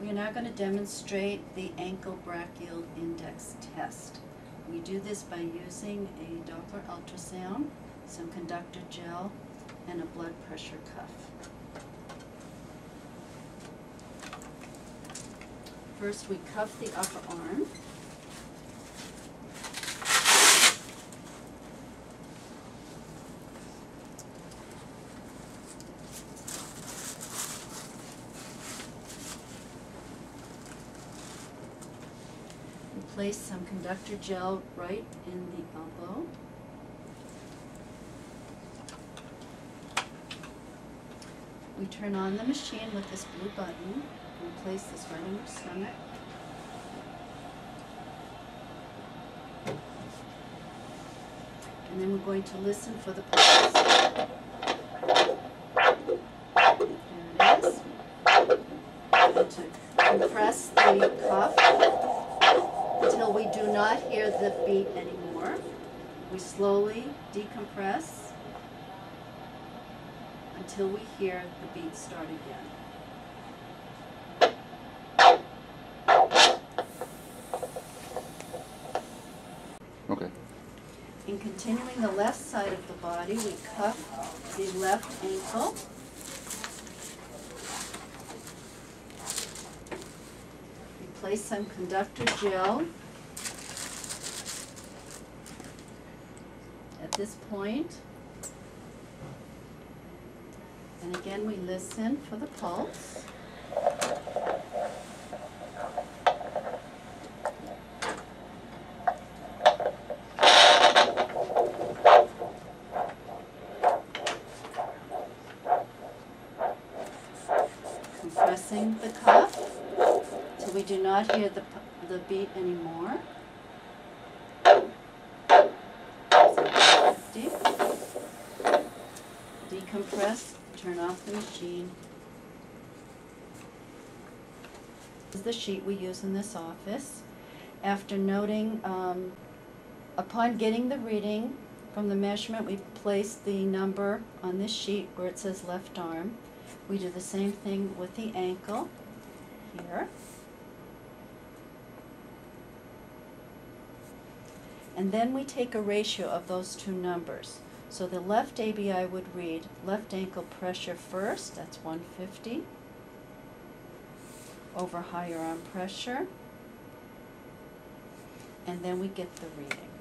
We are now going to demonstrate the ankle brachial index test. We do this by using a Doppler ultrasound, some conductor gel, and a blood pressure cuff. First, we cuff the upper arm. Place some conductor gel right in the elbow. We turn on the machine with this blue button. We place this right on your stomach. And then we're going to listen for the pulse. There it is. And to compress the cuff until we do not hear the beat anymore. We slowly decompress until we hear the beat start again. Okay. In continuing the left side of the body, we cuff the left ankle. Place some conductor gel. At this point. And again, we listen for the pulse. compressing the cuff till we do not hear the, the beat anymore. Decompress, turn off the machine. This is the sheet we use in this office. After noting, um, upon getting the reading from the measurement, we place the number on this sheet where it says left arm. We do the same thing with the ankle here. And then we take a ratio of those two numbers. So the left ABI would read left ankle pressure first, that's 150, over higher arm pressure, and then we get the reading.